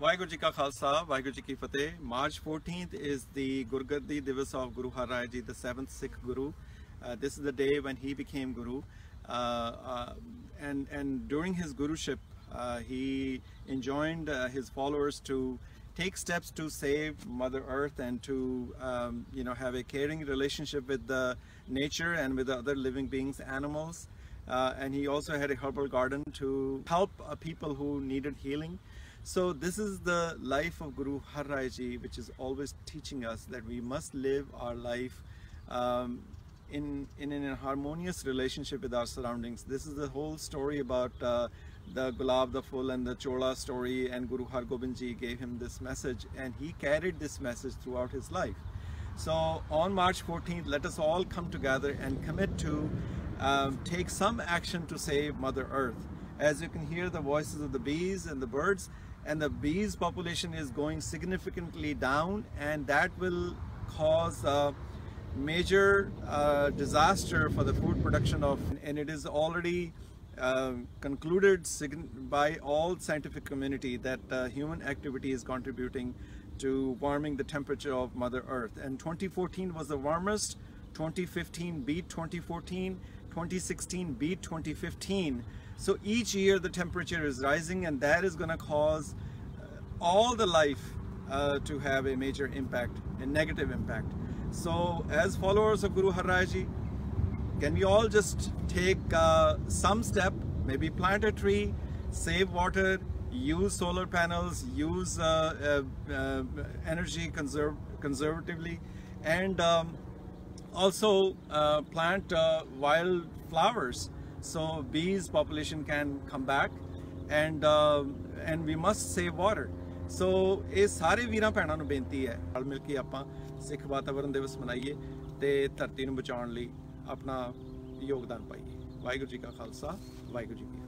Vaheguru Ji Ka Khalsa, Vaheguru Ji Ki Fateh. March 14th is the Gurgaddi Divas of Guru Har Rai Ji, the seventh Sikh Guru. Uh, this is the day when he became Guru. Uh, uh, and, and during his Guruship, uh, he enjoined uh, his followers to take steps to save Mother Earth and to um, you know have a caring relationship with the nature and with the other living beings, animals. Uh, and he also had a herbal garden to help uh, people who needed healing. So this is the life of Guru Har Rai Ji, which is always teaching us that we must live our life um, in, in an harmonious relationship with our surroundings. This is the whole story about uh, the Gulab, the Phool and the Chola story and Guru Har Gobind Ji gave him this message and he carried this message throughout his life. So on March 14th, let us all come together and commit to um, take some action to save Mother Earth. As you can hear the voices of the bees and the birds, and the bees population is going significantly down and that will cause a major uh, disaster for the food production of and it is already uh, concluded by all scientific community that uh, human activity is contributing to warming the temperature of Mother Earth. And 2014 was the warmest, 2015 beat 2014, 2016 beat 2015. So each year the temperature is rising and that is going to cause uh, all the life uh, to have a major impact, a negative impact. So as followers of Guru Har Rai Ji, can we all just take uh, some step, maybe plant a tree, save water, use solar panels, use uh, uh, uh energy conservatively, and um, also uh, plant uh, wild flowers so bees population can come back and uh, and we must save water. ਸੋ ਇਹ ਸਾਰੇ ਵੀਰਾਂ ਭੈਣਾਂ ਨੂੰ ਬੇਨਤੀ ਹੈ ਨਾਲ ਮਿਲ ਕੇ ਆਪਾਂ ਸਿੱਖ ਵਾਤਾਵਰਣ ਦਿਵਸ ਮਨਾਈਏ ਤੇ ਧਰਤੀ ਨੂੰ ਬਚਾਉਣ ਲਈ ਆਪਣਾ ਯੋਗਦਾਨ ਪਾਈਏ। ਵਾਹਿਗੁਰੂ ਜੀ ਕਾ ਖਾਲਸਾ ਵਾਹਿਗੁਰੂ ਜੀ ਕੀ